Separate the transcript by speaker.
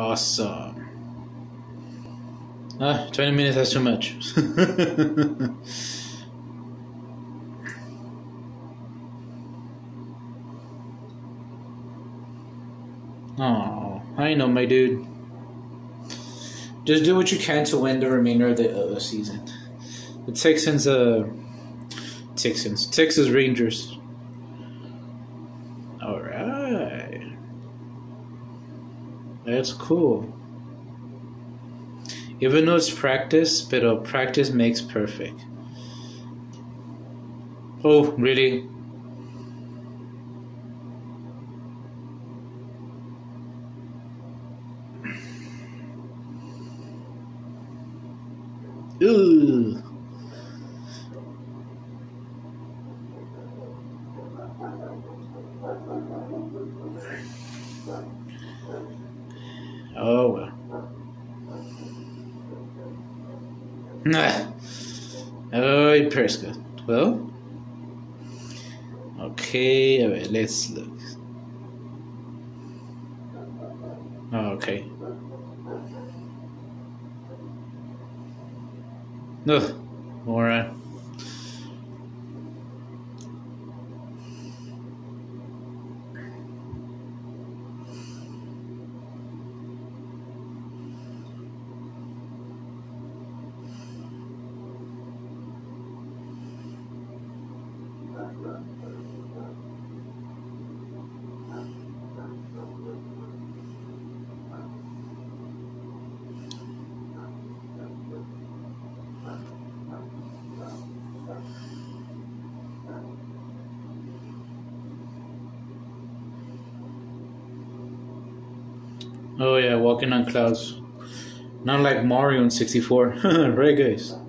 Speaker 1: Awesome. Ah, 20 minutes, that's too much. oh, I know, my dude. Just do what you can to win the remainder of the uh, season. The Texans, uh, Texans, Texas Rangers. All right, that's cool. Even though it's practice, but practice makes perfect. Oh, really? Ooh. Oh well. Nah. Oh, Prescott. Well. Okay, right, let's look. Oh, okay. No, alright. Oh yeah, walking on clouds. Not like Mario in 64. right guys?